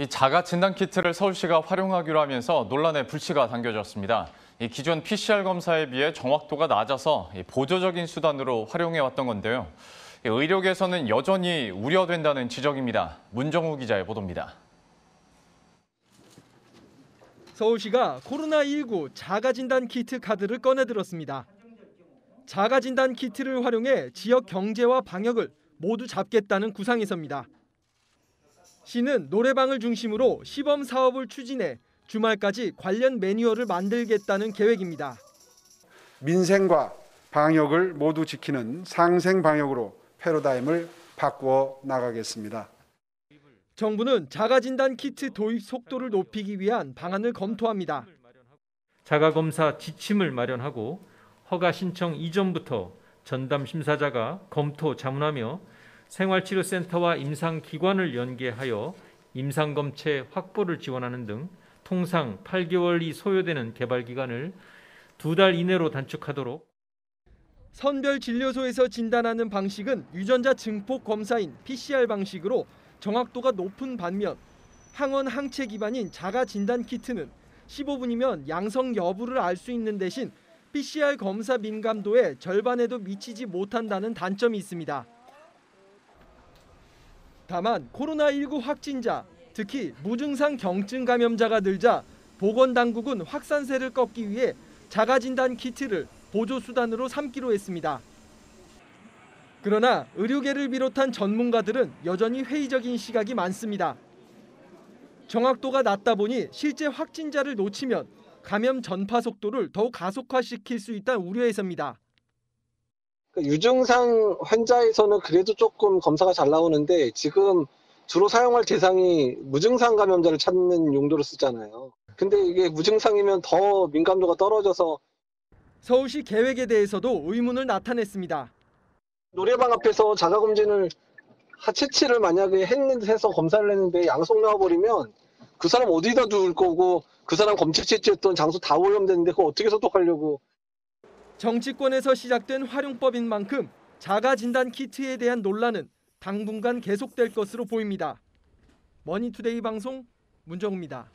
이 자가 진단 키트를 서울시가 활용하기로 하면서 논란의 불씨가 당겨졌습니다. 이 기존 PCR 검사에 비해 정확도가 낮아서 이 보조적인 수단으로 활용해 왔던 건데요. 이 의료계에서는 여전히 우려된다는 지적입니다. 문정우 기자의 보도입니다. 서울시가 코로나19 자가진단 키트 카드를 꺼내들었습니다. 자가진단 키트를 활용해 지역 경제와 방역을 모두 잡겠다는 구상에서입니다. 시는 노래방을 중심으로 시범 사업을 추진해 주말까지 관련 매뉴얼을 만들겠다는 계획입니다. 민생과 방역을 모두 지키는 상생 방역으로 패러다임을 바꾸어 나가겠습니다. 정부는 자가진단 키트 도입 속도를 높이기 위한 방안을 검토합니다. 자가검사 지침을 마련하고 허가 신청 이전부터 전담 심사자가 검토 자문하며 생활치료센터와 임상기관을 연계하여 임상검체 확보를 지원하는 등 통상 8개월이 소요되는 개발 기간을 두 달 이내로 단축하도록 선별 진료소에서 진단하는 방식은 유전자 증폭 검사인 PCR 방식으로 정확도가 높은 반면 항원 항체 기반인 자가 진단 키트는 15분이면 양성 여부를 알 수 있는 대신 PCR 검사 민감도의 절반에도 미치지 못한다는 단점이 있습니다. 다만 코로나19 확진자, 특히 무증상 경증 감염자가 늘자 보건당국은 확산세를 꺾기 위해 자가진단 키트를 보조 수단으로 삼기로 했습니다. 그러나 의료계를 비롯한 전문가들은 여전히 회의적인 시각이 많습니다. 정확도가 낮다 보니 실제 확진자를 놓치면 감염 전파 속도를 더욱 가속화시킬 수 있다는 우려에서입니다. 그 유증상 환자에서는 그래도 조금 검사가 잘 나오는데 지금 주로 사용할 대상이 무증상 감염자를 찾는 용도로 쓰잖아요. 근데 이게 무증상이면 더 민감도가 떨어져서 서울시 계획에 대해서도 의문을 나타냈습니다. 노래방 앞에서 자가검진을 하체치를 만약에 했는데 해서 검사를 했는데 양성 나와버리면 그 사람 어디다 둘 거고 그 사람 검체 채취했던 장소 다 오염됐는데 그거 어떻게 소독하려고 정치권에서 시작된 활용법인 만큼 자가 진단 키트에 대한 논란은 당분간 계속될 것으로 보입니다. 머니투데이 방송 문정우입니다.